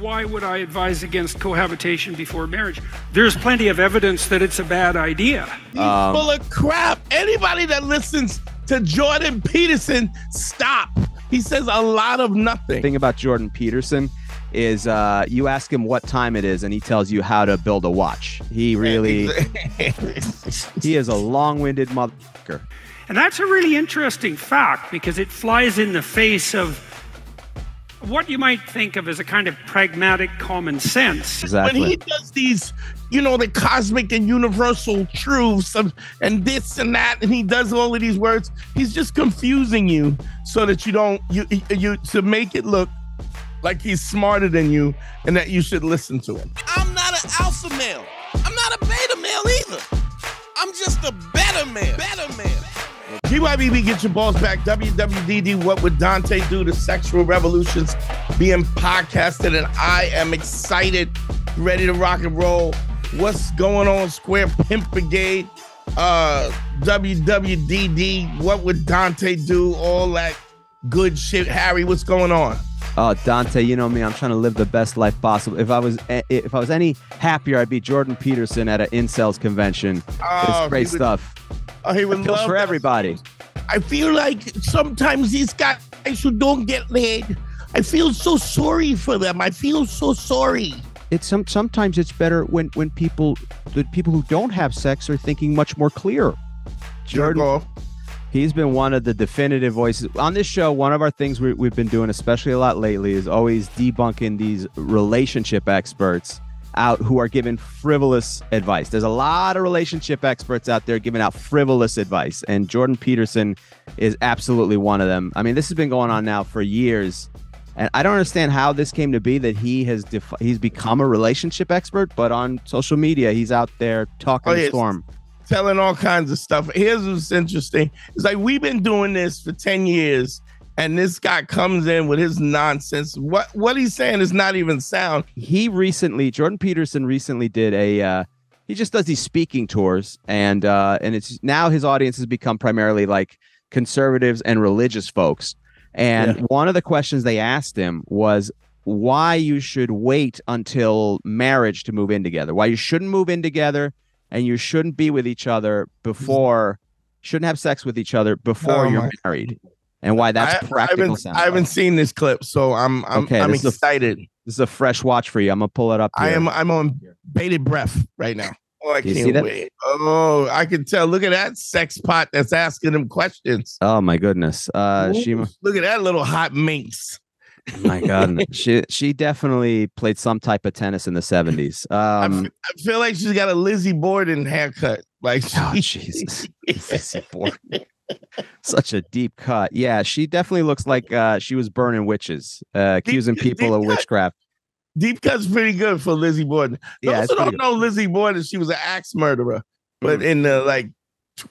why would I advise against cohabitation before marriage? There's plenty of evidence that it's a bad idea. He's full of crap. Anybody that listens to Jordan Peterson, stop. He says a lot of nothing. thing about Jordan Peterson is uh, you ask him what time it is and he tells you how to build a watch. He really he is a long-winded motherfucker. And that's a really interesting fact because it flies in the face of what you might think of as a kind of pragmatic common sense. Exactly. when he does these, you know, the cosmic and universal truths of, and this and that, and he does all of these words, he's just confusing you so that you don't you you to make it look like he's smarter than you and that you should listen to him. I'm not an alpha male. I'm not a beta male either. I'm just a better man. Better man. GYBB, get your balls back. WWDD, what would Dante do? to sexual revolutions being podcasted, and I am excited, ready to rock and roll. What's going on, Square Pimp Brigade? Uh, WWDD, what would Dante do? All that good shit. Harry, what's going on? Oh, Dante, you know me. I'm trying to live the best life possible. If I was eh, if I was any happier, I'd be Jordan Peterson at an incels convention. Oh, it's great would- stuff. Oh, he would Feels love for that. everybody. I feel like sometimes these guys who don't get laid, I feel so sorry for them. I feel so sorry. It's some sometimes it's better when when people the people who don't have sex are thinking much more clear. Jerk Jordan, off. he's been one of the definitive voices on this show. One of our things we, we've been doing, especially a lot lately, is always debunking these relationship experts out who are giving frivolous advice. There's a lot of relationship experts out there giving out frivolous advice, and Jordan Peterson is absolutely one of them. I mean, this has been going on now for years. And I don't understand how this came to be that he has def- he's become a relationship expert, but on social media he's out there talking Oh, yes. storm. telling all kinds of stuff. Here's what's interesting. It's like we've been doing this for 10 years, and this guy comes in with his nonsense. What what he's saying is not even sound. he recently jordan peterson recently did a uh he just does these speaking tours and uh and it's now his audience has become primarily like conservatives and religious folks and one of the questions they asked him was why you should wait until marriage to move in together why you shouldn't move in together and you shouldn't be with each other before shouldn't have sex with each other before Oh you're my- married and why that's I, I practical haven't, sound I haven't seen this clip, so I'm I'm, Okay, I'm this is a- excited. this is a fresh watch for you i'm gonna pull it up I am I'm on bated breath right now. Oh, I can't wait. Oh, I can tell. Look at that sex pot that's asking him questions. oh my goodness uh she Look at that little hot minx. My God, she she definitely played some type of tennis in the seventies. I Um, f- I feel like she's got a Lizzie Borden haircut. Like oh Jesus, Lizzie Borden. Such a deep cut. Yeah, she definitely looks like uh, she was burning witches, uh, accusing deep people of cut. witchcraft. Deep cut's pretty good for Lizzie Borden. Yeah, Those it's who don't know Lizzie Borden, she was an axe murderer, but Mm. in the like,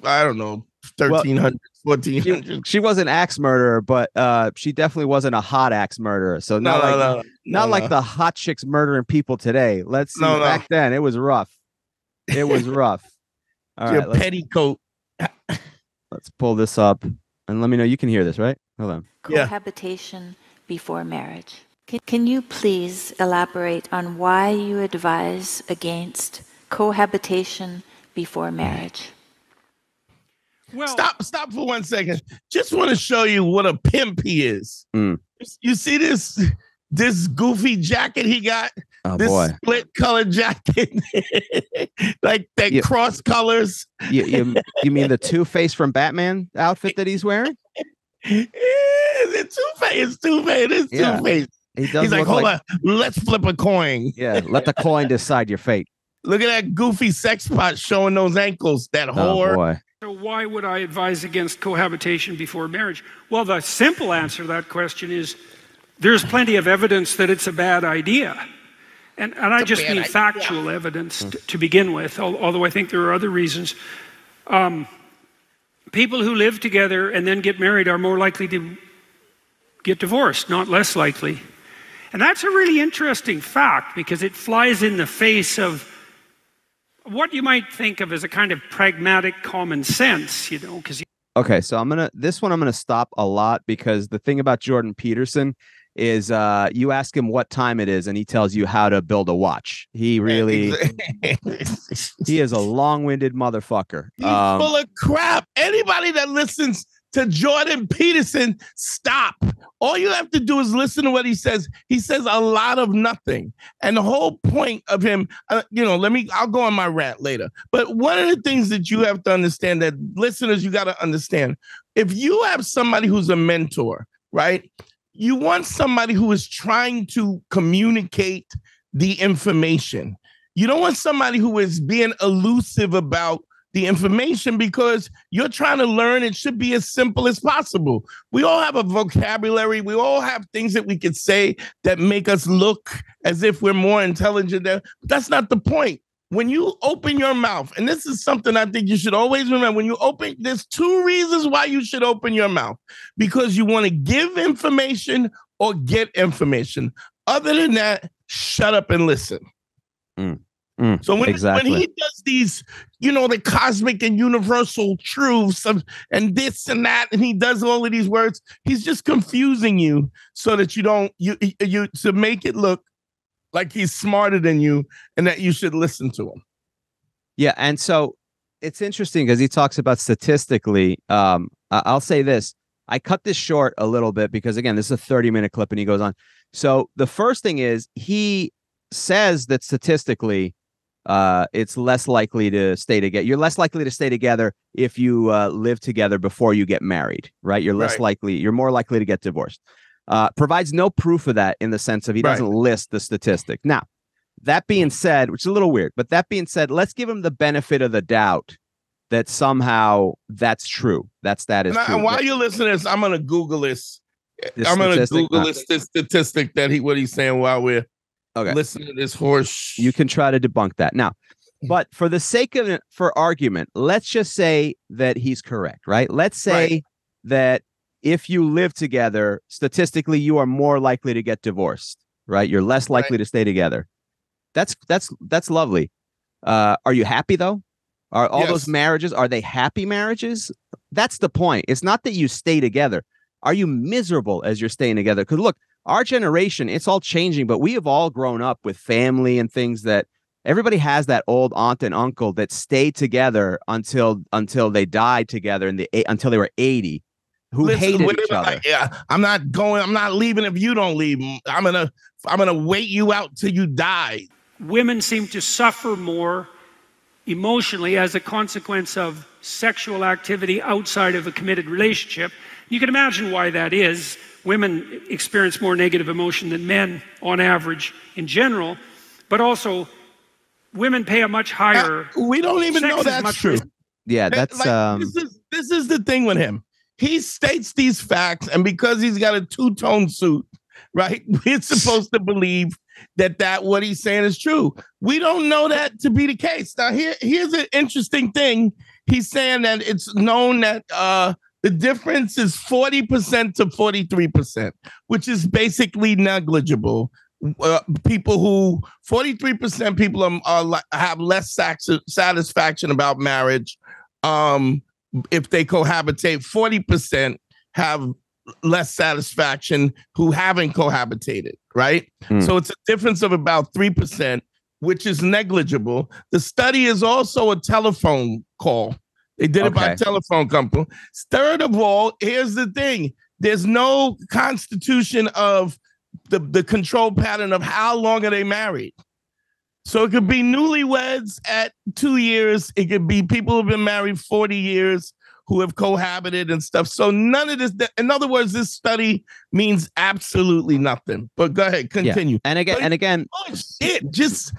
I don't know, 1300s, 1400s. She, she was an axe murderer, but uh, she definitely wasn't a hot axe murderer. So not no, like no, not no, like no. the hot chicks murdering people today. Let's see. Back then, it was rough. It was rough. All Your right, petticoat. Let's pull this up and let me know you can hear this, right? Hold on. Yeah. cohabitation before marriage. Can, can you please elaborate on why you advise against cohabitation before marriage? Well, Stop, stop for one second. Just want to show you what a pimp he is. Mm. You see this this goofy jacket he got? Oh this boy. split color jacket, like that Yeah. cross colors. you, you, you mean the Two Face from Batman outfit that he's wearing? Eh, it's Two Face. Two Face. It's Yeah. Two Face. He He's like, hold like, on, let's flip a coin. yeah. Let the coin decide your fate. Look at that goofy sex pot showing those ankles. That Oh whore. boy. So why would I advise against cohabitation before marriage? Well, the simple answer to that question is there's plenty of evidence that it's a bad idea. And, and I just bad mean idea. factual evidence t- to begin with, although I think there are other reasons. Um, people who live together and then get married are more likely to get divorced, not less likely. And that's a really interesting fact because it flies in the face of what you might think of as a kind of pragmatic common sense, you know, because Okay, so I'm gonna this one I'm gonna stop a lot because the thing about Jordan Peterson is uh, you ask him what time it is, and he tells you how to build a watch. He really he is a long-winded motherfucker. He's Um, full of crap. Anybody that listens to Jordan Peterson, stop. All you have to do is listen to what he says. He says a lot of nothing. And the whole point of him, uh, you know, let me, I'll go on my rant later. But one of the things that you have to understand that listeners, you got to understand if you have somebody who's a mentor, right? You want somebody who is trying to communicate the information. You don't want somebody who is being elusive about the information because you're trying to learn. It should be as simple as possible. We all have a vocabulary. We all have things that we could say that make us look as if we're more intelligent. That's not the point. When you open your mouth, and this is something I think you should always remember when you open, there's two reasons why you should open your mouth because you want to give information or get information. Other than that, shut up and listen. mm, So when, exactly. when he does these, you know, the cosmic and universal truths of, and this and that, and he does all of these words, he's just confusing you so that you don't you you to make it look like he's smarter than you and that you should listen to him. Yeah, and so it's interesting because he talks about statistically. Um, I'll say this: I cut this short a little bit because again, this is a thirty-minute clip, and he goes on. So the first thing is he says that statistically, uh, it's less likely to stay together. You're less likely to stay together if you uh, live together before you get married, right? You're less Right. likely. You're more likely to get divorced. Uh, provides no proof of that in the sense of he doesn't list the statistic. Now, that being said, which is a little weird, but that being said, let's give him the benefit of the doubt that somehow that's true. That stat is And, true. and while you're listening to this, I'm gonna Google this. This I'm gonna? Google this, statistic that he what he's saying while we're Okay. listening to this horse. you can try to debunk that now but for the sake of it for argument let's just say that he's correct right let's say Right. that if you live together statistically you are more likely to get divorced right? You're less Right. likely to stay together. That's that's that's lovely. Uh are you happy though? Are all those marriages are they happy marriages? That's the point. It's not that you stay together. Are you miserable as you're staying together? Because look our generation it's all changing but we have all grown up with family and things that everybody has that old aunt and uncle that stayed together until until they died together and the until they were 80 who Listen, hated each minute, other Yeah, I'm not going. I'm not leaving if you don't leave. I'm gonna. I'm gonna wait you out till you die. women seem to suffer more emotionally as a consequence of sexual activity outside of a committed relationship. You can imagine why that is. Women experience more negative emotion than men on average in general, but also women pay a much higher. Uh, we don't even know is that's much true. ris- yeah that's like, um this is this is the thing with him. He states these facts, and because he's got a two tone suit, right? We're supposed to believe that that what he's saying is true. We don't know that to be the case. Now here here's an interesting thing. He's saying that it's known that uh the difference is 40% to 43%, which is basically negligible. Uh, people who 43% people are, are have less satisfaction about marriage um if they cohabitate 40% have less satisfaction who haven't cohabitated right? Hmm. so it's a difference of about 3% which is negligible. The study is also a telephone call. They did it by telephone company. Third of all here's the thing. There's no constitution of the, the control pattern of how long are they married so it could be newlyweds at two years. It could be people who've been married 40 years who have cohabited and stuff. So none of this, in other words, this study means absolutely nothing. But go ahead, continue. and again But- and again Oh, shit. Just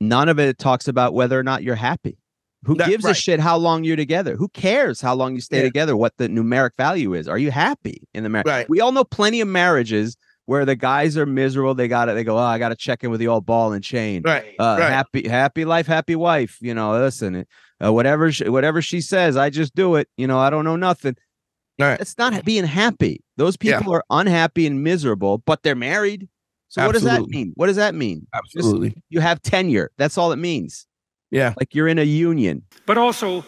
none of it talks about whether or not you're happy who That- gives a shit how long you're together who cares how long you stay Yeah. together what the numeric value is are you happy in the marriage Right. we all know plenty of marriages where the guys are miserable they got it they go oh i gotta check in with the old ball and chain right. uh, right. happy happy life happy wife you know listen uh, whatever she, whatever she says i just do it you know i don't know nothing Right. it's not being happy those Yeah. people are unhappy and miserable but they're married so what does that mean what does that mean Absolutely. you have tenure that's all it means Yeah. like you're in a union But also,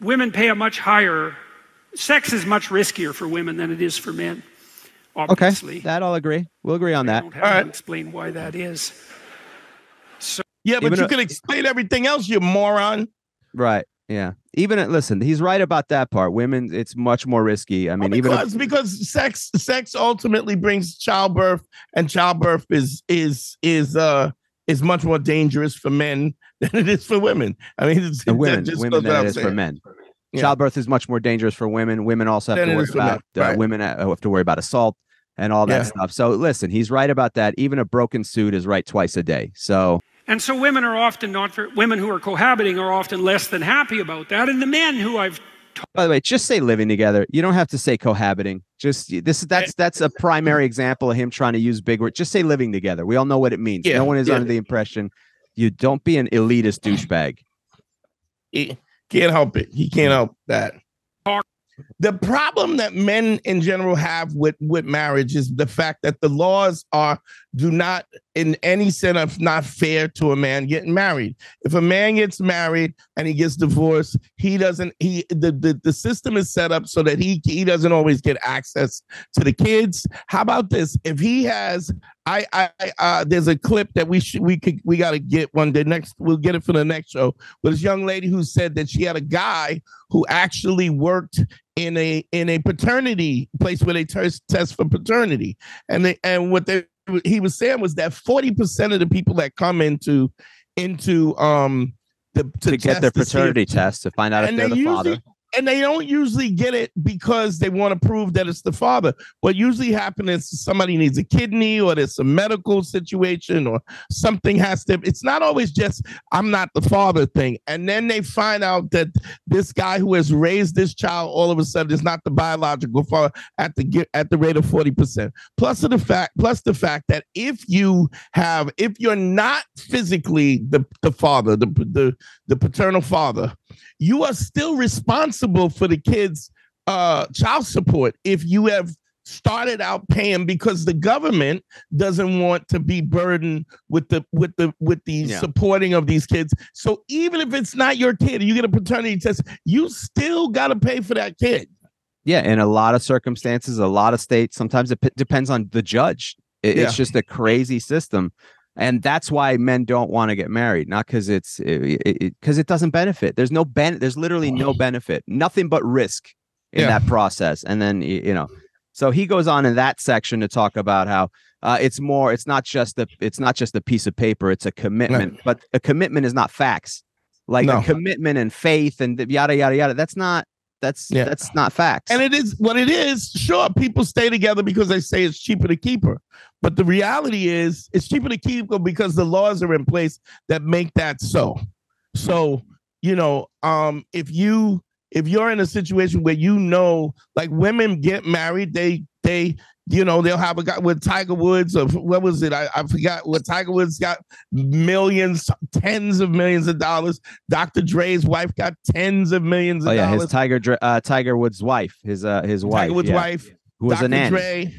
women pay a much higher, sex is much riskier for women than it is for men. Okay, Obviously, that I'll agree. We'll agree on I that. don't have All to explain why that is. Yeah, but Even you a- can explain everything else, you moron. Right. Yeah. Even at, listen, he's right about that part. Women, it's much more risky. I mean, even if- because because sex sex ultimately brings childbirth, and childbirth is is is uh is much more dangerous for men than it is for women. I mean, it's, the women, just women than without it is for men. Yeah. Childbirth is much more dangerous for women. Women also have Than to worry about uh, right. women uh, have to worry about assault and all that Yeah. stuff. So listen, he's right about that. Even a broken suit is right twice a day. So And so women are often not for women who are cohabiting are often less than happy about that. And the men who I've By the way, just say living together. You don't have to say cohabiting. Just this is that's that's a primary example of him trying to use big words. Just say living together. We all know what it means. Yeah, no one is yeah. under the impression you don't be an elitist douchebag. He can't help it. He can't help that. The problem that men in general have with with marriage is the fact that the laws are do not in any sense of not fair to a man getting married. If a man gets married and he gets divorced, he doesn't he the the, the system is set up so that he he doesn't always get access to the kids. How about this? If he has I I uh there's a clip that we should we could we got to get one day next we'll get it for the next show. With this young lady who said that she had a guy who actually worked in a in a paternity place where they test test for paternity, and they and what they he was saying was that forty percent of the people that come into into um the To, get their to if- paternity test to find out if they're they the usually father. And they don't usually get it because they want to prove that it's the father. What usually happens is somebody needs a kidney or there's a medical situation or something has to. It's not always just I'm not the father thing. And then they find out that this guy who has raised this child all of a sudden is not the biological father at the at the rate of 40%. Plus the fact plus the fact that if you have if you're not physically the, the father, the, the the paternal father, you are still responsible for the kids' uh, child support if you have started out paying because the government doesn't want to be burdened with the with the with the Yeah. supporting of these kids. So even if it's not your kid, you get a paternity test, you still got to pay for that kid. Yeah, in a lot of circumstances, a lot of states, sometimes it p- depends on the judge. It- Yeah. It's just a crazy system. And that's why men don't want to get married, not because it's because it, it, doesn't benefit. There's no ben. There's literally no benefit, nothing but risk in Yeah. that process. And then you know, so he goes on in that section to talk about how uh, it's more. It's not just a. It's not just a piece of paper. It's a commitment. But a commitment is not facts. Like No. a commitment and faith and yada yada yada. That's not. That's Yeah. that's not facts. And it is what it is. Sure, people stay together because they say it's cheaper to keep her. But the reality is, it's cheaper to keep her because the laws are in place that make that so. So, you know, um, if you if you're in a situation where you know, like women get married, they they you know they'll have a guy with Tiger Woods or what was it? I, I forgot what Tiger Woods got millions, tens of millions of dollars. Dr. Dre's wife got tens of millions of dollars. Oh yeah, dollars. his Tiger uh, Tiger Woods' wife, his uh his wife, Tiger Woods' yeah, wife, who was Dr. a nanny. Dre,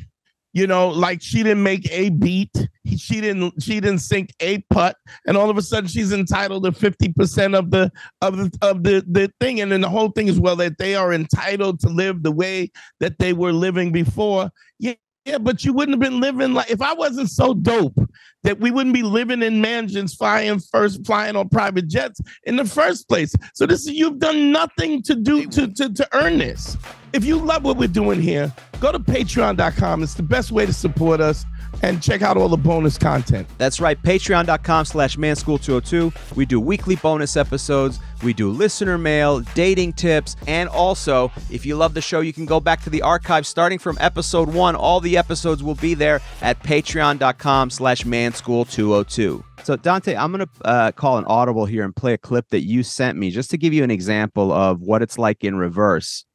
you know, like she didn't make a beat. She didn't. She didn't sink a putt, and all of a sudden she's entitled to fifty percent of the of the of the the thing. And then the whole thing is well that they are entitled to live the way that they were living before. Yeah. Yeah, but you wouldn't have been living like if I wasn't so dope that we wouldn't be living in mansions, flying first, flying on private jets in the first place. So this is you've done nothing to do to to, to earn this. If you love what we're doing here, go to patreon.com. It's the best way to support us and check out all the bonus content. That's right, patreon.com slash manschool202. We do weekly bonus episodes, we do listener mail, dating tips, and also, if you love the show, you can go back to the archive starting from episode one. All the episodes will be there at patreon.com slash manschool202. So, Dante, I'm going to uh, call an audible here and play a clip that you sent me just to give you an example of what it's like in reverse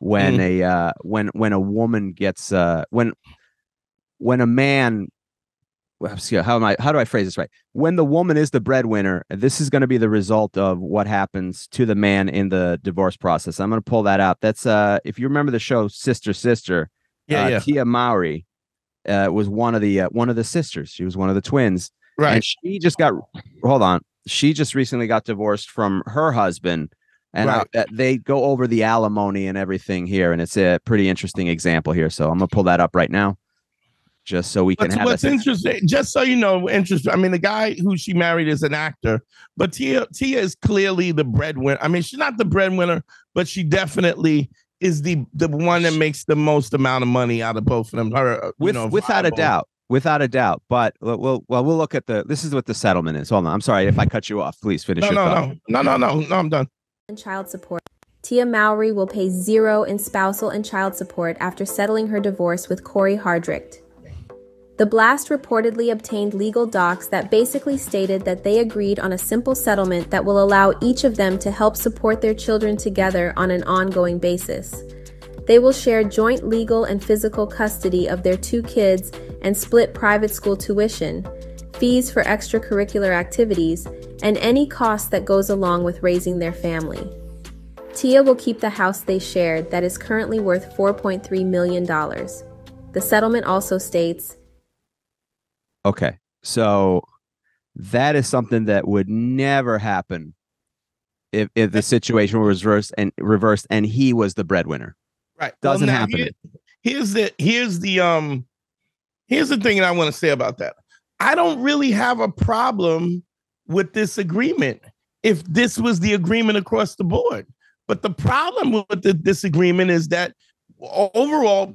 when a uh, when when a woman gets uh, when when a man how am I how do I phrase this right? When the woman is the breadwinner, this is going to be the result of what happens to the man in the divorce process. I'm going to pull that out. That's uh if you remember the show Sister Sister, Yeah, uh, yeah. Tia Mowry uh, was one of the uh, one of the sisters. She was one of the twins. Right. And she just got hold on. She just recently got divorced from her husband. And I- Right. uh, they go over the alimony and everything here, and it's a pretty interesting example here. So I'm gonna pull that up right now. Just so we can What's, have what's a interesting, just so you know, interesting. I mean, the guy who she married is an actor, but Tia Tia is clearly the breadwinner. I mean, she's not the breadwinner, but she definitely is the the one that makes the most amount of money out of both of them. Her, uh, you with know, without a doubt without a doubt but we'll, we'll well we'll look at the this is what the settlement is hold on i'm sorry if i cut you off please finish No, your no, thought. no, no, no, no, no. I'm done. and child support. Tia Mowry will pay zero in spousal and child support after settling her divorce with Cory Hardrict. The blast reportedly obtained legal docs that basically stated that they agreed on a simple settlement that will allow each of them to help support their children together on an ongoing basis. They will share joint legal and physical custody of their two kids and split private school tuition, fees for extracurricular activities, and any cost that goes along with raising their family. Tia will keep the house they shared that is currently worth $4.3 million. The settlement also states okay so that is something that would never happen if if the situation was reversed and reversed and he was the breadwinner Right. Doesn't now, happen. here- here's the here's the um here's the thing that I want to say about that. I don't really have a problem with this agreement if this was the agreement across the board. But the problem with the disagreement is that overall,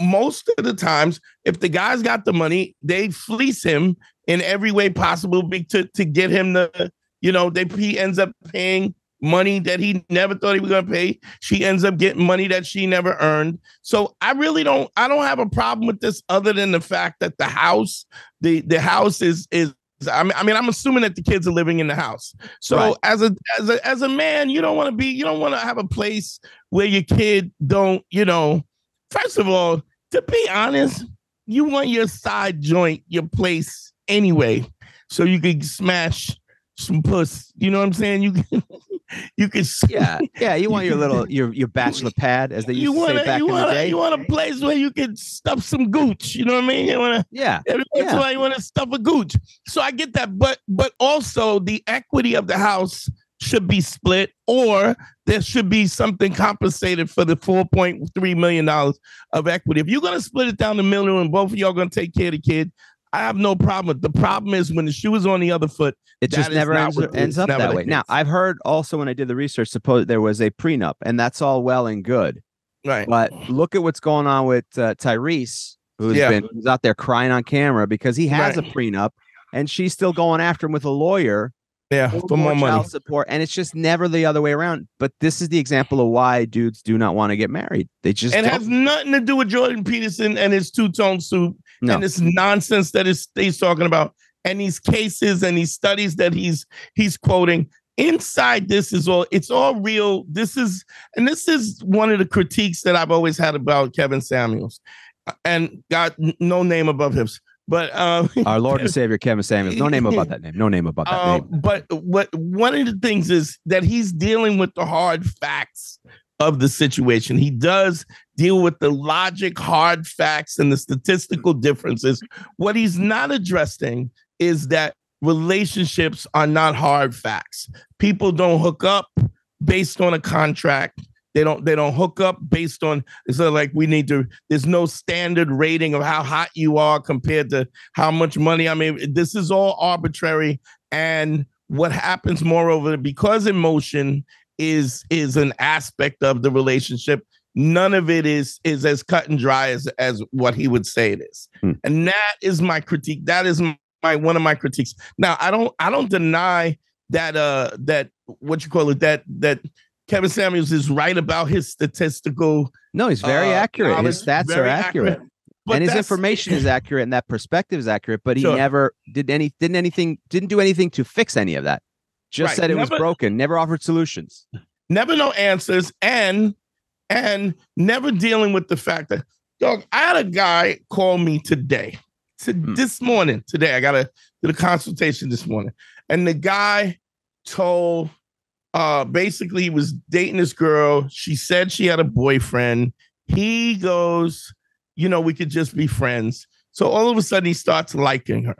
most of the times, if the guy's got the money, they fleece him in every way possible to, to get him the, you know, they he ends up paying money that he never thought he was gonna pay. She ends up getting money that she never earned. So I really don't I don't have a problem with this other than the fact that the house, the the house is is I mean, I mean, I'm assuming that the kids are living in the house. So Right. as a as a as a man, you don't want to be, you don't want to have a place where your kid don't, you know. First of all, to be honest, you want your side joint, your place anyway, so you can smash some puss. You know what I'm saying? You can, you can. yeah yeah you want your little your your bachelor pad as they used You to want say back you in the day you want a place where you can stuff some gooch. You know what I mean? You want to yeah in Yeah. while you want to stuff a gooch. So I get that, but but also the equity of the house should be split, or there should be something compensated for the four point three million dollars of equity. If you're gonna split it down the middle and both of y'all gonna take care of the kid, I have no problem. with The problem is when the shoe is on the other foot. it just never ends, ends up never that way now i've heard also when i did the research suppose there was a prenup and that's all well and good Right. But look at what's going on with uh, Tyrese, who's Yeah. been who's out there crying on camera because he has Right. a prenup, and she's still going after him with a lawyer Yeah. For more money. child support, and it's just never the other way around. But this is the example of why dudes do not want to get married. They just It don't. has nothing to do with Jordan Peterson and his two tone soup No. and this nonsense that is he's talking about, and these cases and these studies that he's he's quoting. Inside this is all it's all real. This is and this is one of the critiques that I've always had about Kevin Samuels, and got no name above his. But uh, Our Lord and Savior Kevin Samuels. No name about that name. No name about that uh, name. but what one of the things is that he's dealing with the hard facts of the situation. He does deal with the logic, hard facts, and the statistical mm-hmm. differences. What he's not addressing is that relationships are not hard facts. People don't hook up based on a contract. They don't they don't hook up based on it's not like we need to there's no standard rating of how hot you are compared to how much money. I mean, this is all arbitrary. And what happens, moreover, because emotion is is an aspect of the relationship, none of it is is as cut and dry as as what he would say it is. Hmm. And that is my critique. That is my one of my critiques. Now, I don't I don't deny that uh that what you call it that that Kevin Samuels is right about his statistical No, he's very uh, accurate. His stats are very accurate. And his information is accurate and that perspective is accurate, but he Sure. never did any didn't anything didn't do anything to fix any of that. Just Right. said it was broken, never offered solutions. never no answers and and never dealing with the fact that dog i had a guy call me today to Hmm. this morning today i got a did a consultation this morning and the guy told uh basically he was dating this girl she said she had a boyfriend he goes you know we could just be friends. So all of a sudden he starts liking her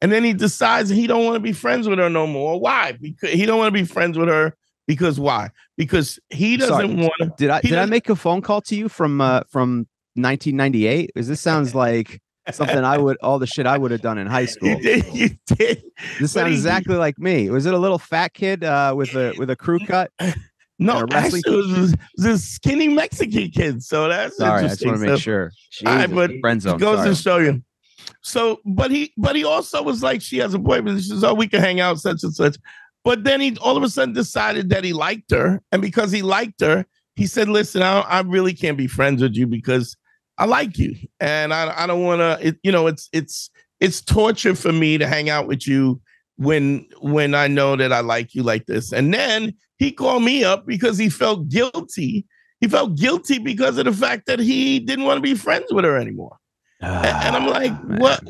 and then he decides he don't want to be friends with her no more. Why? Because he don't want to be friends with her because why because he doesn't want to Did I did I make a phone call to you from uh from 1998? Is this sounds like something I would all the shit I would have done in high school. You did. You did. This sounds he- exactly like me. Was it a little fat kid uh, with a with a crew cut? No, And a wrestling actually, it was this skinny Mexican kid. So that's Sorry, I just want to make sure. All right, but friend zone. goes sorry. to show you. So, but he, but he also was like, she has a boyfriend. She says, "Oh, we can hang out, such and such." But then he all of a sudden decided that he liked her, and because he liked her, he said, "Listen, I, I really can't be friends with you because I like you, and I, I don't want to. You know, it's it's it's torture for me to hang out with you when when I know that I like you like this." And then he called me up because he felt guilty. He felt guilty because of the fact that he didn't want to be friends with her anymore. And, and I'm like, Ah, man. what?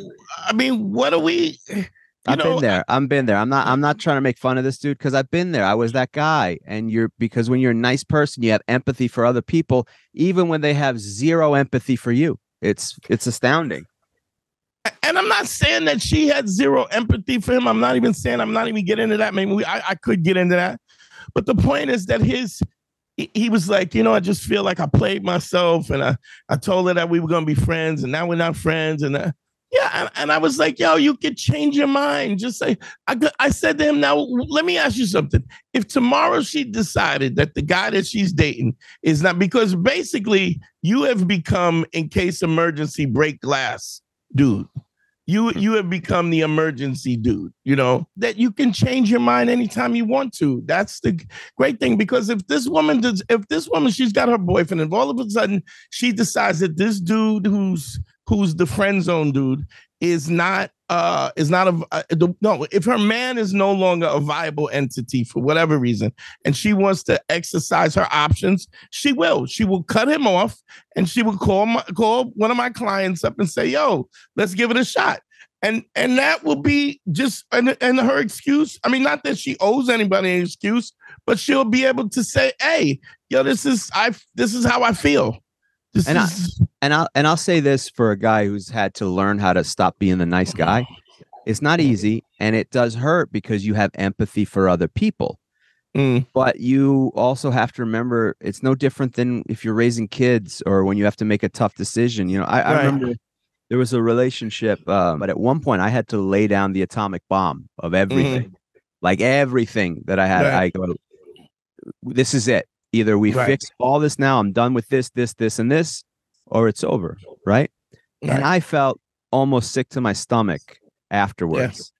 I mean, what are we? You I've know, been there. I've been there. I'm not. I'm not trying to make fun of this dude because I've been there. I was that guy, and you're because when you're a nice person, you have empathy for other people, even when they have zero empathy for you. It's it's astounding. and I'm not saying that she had zero empathy for him. I'm not even saying I'm not even getting into that. Maybe we, I, I could get into that, but the point is that his he, he was like, you know, I just feel like I played myself, and I I told her that we were gonna be friends, and now we're not friends, and. Uh, yeah, and, and I was like, "Yo, you could change your mind." Just say, I, I said to him, "Now, let me ask you something. If tomorrow she decided that the guy that she's dating is not because basically you have become, in case emergency, break glass, dude. You hmm. you have become the emergency dude. You know that you can change your mind anytime you want to. That's the great thing because if this woman does, if this woman she's got her boyfriend, and all of a sudden she decides that this dude who's who's the friend zone dude is not uh is not a uh, no if her man is no longer a viable entity for whatever reason and she wants to exercise her options she will. She will cut him off and she will call my, call one of my clients up and say yo let's give it a shot. And and that will be just and, and her excuse i mean not that she owes anybody an excuse but she'll be able to say hey yo this is i this is how i feel. This And I- is And I'll and I'll say this for a guy who's had to learn how to stop being the nice guy. It's not easy, and it does hurt because you have empathy for other people. Mm. But you also have to remember it's no different than if you're raising kids or when you have to make a tough decision. You know, I, I remember there was a relationship, um, but at one point I had to lay down the atomic bomb of everything, like everything that I had. Right. I go, this is it. Either we Right. fix all this now, I'm done with this, this, this, and this, or it's over. Right. And I felt almost sick to my stomach afterwards.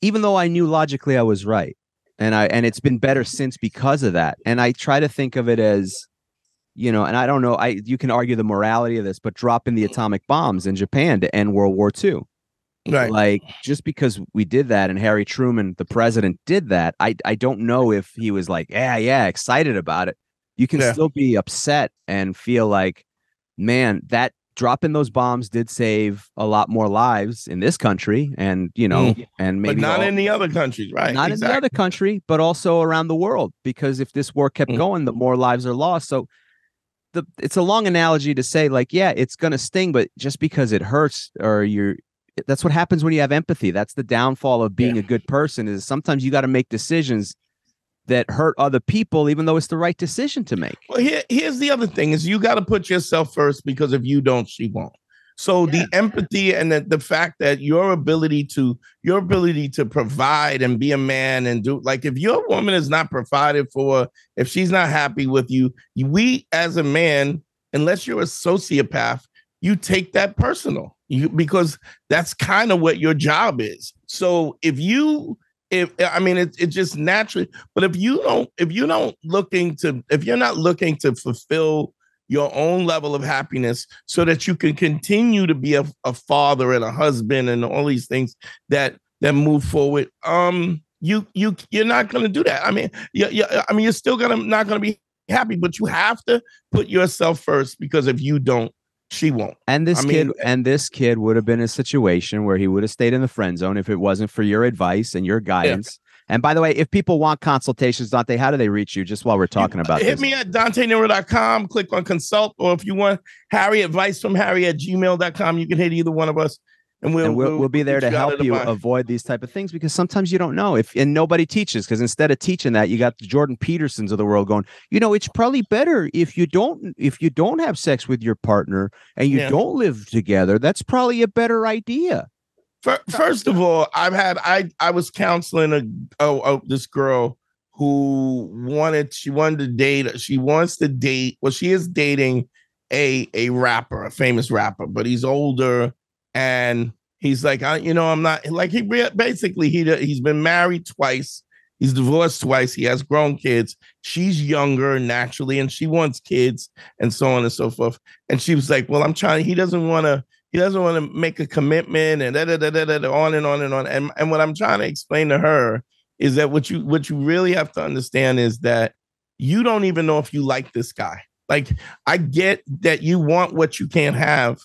Even though I knew logically I was right. And I and it's been better since because of that. And I try to think of it as you know, and I don't know, I you can argue the morality of this, but dropping the atomic bombs in Japan to end World War II. right Like just because we did that and Harry Truman, the president, did that, I I don't know if he was like, yeah, yeah, excited about it. You can Yeah. still be upset and feel like, man, that dropping those bombs did save a lot more lives in this country, and you know, and Mm. but maybe not all- in the other countries, right? not in the other country, but also around the world. Because if this war kept Mm. going, the more lives are lost. So the it's a long analogy to say, like, yeah, it's gonna sting, but just because it hurts or you're that's what happens when you have empathy. That's the downfall of being a good person is sometimes you got to make decisions that hurt other people, even though it's the right decision to make. Well, here, here's the other thing: is you got to put yourself first because if you don't, she won't. So the empathy and the, the fact that your ability to your ability to provide and be a man and do like if your woman is not provided for, if she's not happy with you, you- we as a man, unless you're a sociopath, you take that personal. You because that's kind of what your job is. So if you if I mean it, it just naturally, but if you don't, if you don't looking to, if you're not looking to fulfill your own level of happiness so that you can continue to be a, a father and a husband and all these things that that move forward, um, you you you're not gonna do that. I mean, you, you, I mean, you're still gonna not gonna be happy, but you have to put yourself first because if you don't, she won't. And this I kid mean- and this kid would have been in a situation where he would have stayed in the friend zone if it wasn't for your advice and your guidance. And by the way, if people want consultations, Dante, how do they reach you? Just while we're talking about Hit this. me at DanteNero.com, click on consult, or if you want Harry advice from Harry at gmail.com, you can hit either one of us and we'll and we'll, we'll be there to help you avoid these type of things because sometimes you don't know if and nobody teaches because instead of teaching that you got the jordan petersons of the world going you know it's probably better if you don't if you don't have sex with your partner and you Yeah. don't live together that's probably a better idea First of all, I've had I I was counseling a oh, oh this girl who wanted she wanted to date she wants to date well she is dating a a rapper a famous rapper but he's older and he's like I, you know I'm not like he basically he he's been married twice he's divorced twice he has grown kids she's younger naturally and she wants kids and so on and so forth and she was like well I'm trying he doesn't want to he doesn't want to make a commitment and da, da, da, da, da, on and on and on. And, and what I'm trying to explain to her is that what you what you really have to understand is that you don't even know if you like this guy. Like I get that you want what you can't have,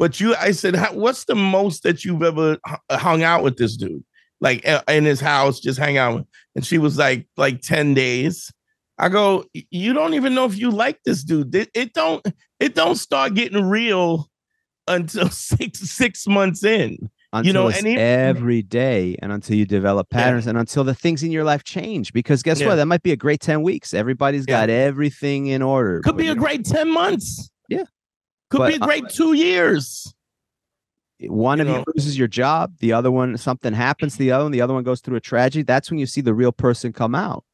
but you I said, what's the most that you've ever hung out with this dude? Like in his house, just hang out with. And she was like, like 10 days. I go, you don't even know if you like this dude. It, it don't it don't start getting real until six six months in. until You know, it's even- every day and until you develop Yeah. patterns and until the things in your life change because guess Yeah. what that might be a great 10 weeks everybody's Yeah. got everything in order Could be a know, great 10 months. Yeah. Could But, be a uh, great two years. one you of you loses your job the other one something happens to the other one the other one goes through a tragedy that's when you see the real person come out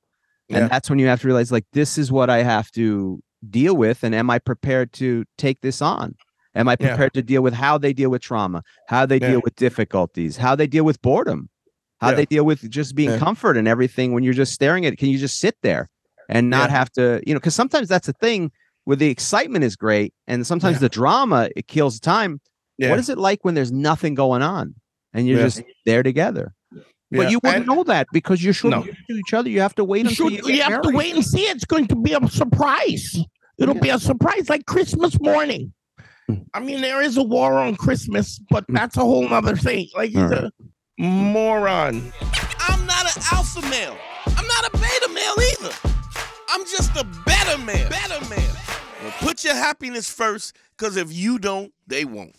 Yeah. and that's when you have to realize like this is what i have to deal with and am i prepared to take this on am i Yeah. prepared to deal with how they deal with trauma how they Yeah. deal with difficulties how they deal with boredom how Yeah. they deal with just being Yeah. comfort and everything when you're just staring at it can you just sit there and not Yeah. have to you know because sometimes that's the thing where the excitement is great and sometimes Yeah. the drama it kills the time Yeah. what is it like when there's nothing going on and you're Yeah. just there together? Yeah. But you wouldn't And know that because you're so No. to each other. You have to wait you, until should- you, you get have to wait and see. It's going to be a surprise. It'll Yeah. be a surprise like Christmas morning. I mean, there is a war on Christmas, but mm. that's a whole nother thing. Like he's All a moron. I'm not an alpha male. I'm not a beta male either. I'm just a better man. Better man. Well, put your happiness first, because if you don't, they won't.